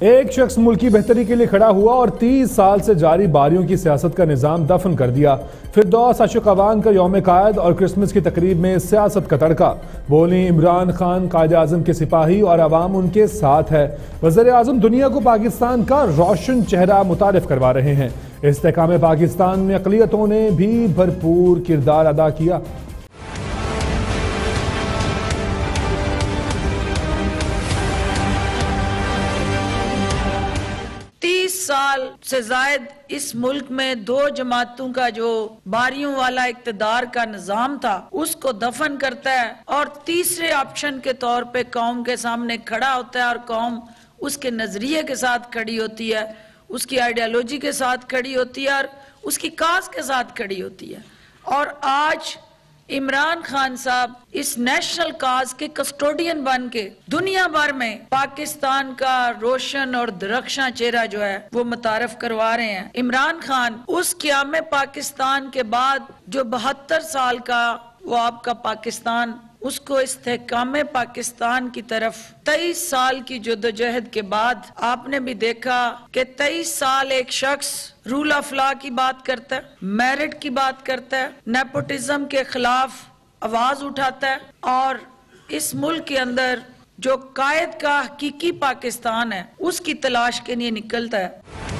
ایک شخص ملکی بہتری کے لیے کھڑا ہوا اور تیس سال سے جاری باریوں کی سیاست کا نظام دفن کر دیا۔ فردوس اشق اوان کا یوم قائد اور کرسمس کی تقریب میں سیاست کا تڑکا۔ بولی عمران خان قائد اعظم کے سپاہی اور عوام ان کے ساتھ ہے۔ وزیر اعظم دنیا کو پاکستان کا روشن چہرہ متعارف کروا رہے ہیں۔ استحکام پاکستان میں اقلیتوں نے بھی بھرپور کردار ادا کیا۔ سال سے زائد اس ملک میں دو جماعتوں کا جو باریوں والا اقتدار کا نظام تھا، اس کو دفن کرتا ہے اور تیسرے آپشن کے طور پہ قوم کے سامنے کھڑا ہوتا ہے اور قوم اس کے نظریے کے ساتھ کھڑی ہوتی ہے، اس کی آئیڈیالوجی کے ساتھ کھڑی ہوتی ہے اور اس کی کاز کے ساتھ کھڑی ہوتی ہے۔ اور آج عمران خان صاحب اس نیشنل کاز کے کسٹوڈین بن کے دنیا بھر میں پاکستان کا روشن اور درخشاں چہرہ جو ہے وہ متعارف کروا رہے ہیں۔ عمران خان، اس قیام پاکستان کے بعد جو بہتر سال کا وہ آپ کا پاکستان اس کو استحکام پاکستان کی طرف تیئیس سال کی جدوجہد کے بعد آپ نے بھی دیکھا کہ تیئیس سال ایک شخص رول آف لا کی بات کرتا ہے، میرٹ کی بات کرتا ہے، نیپوٹزم کے خلاف آواز اٹھاتا ہے اور اس ملک کے اندر جو قائد کا حقیقی پاکستان ہے، اس کی تلاش کے لیے نکلتا ہے۔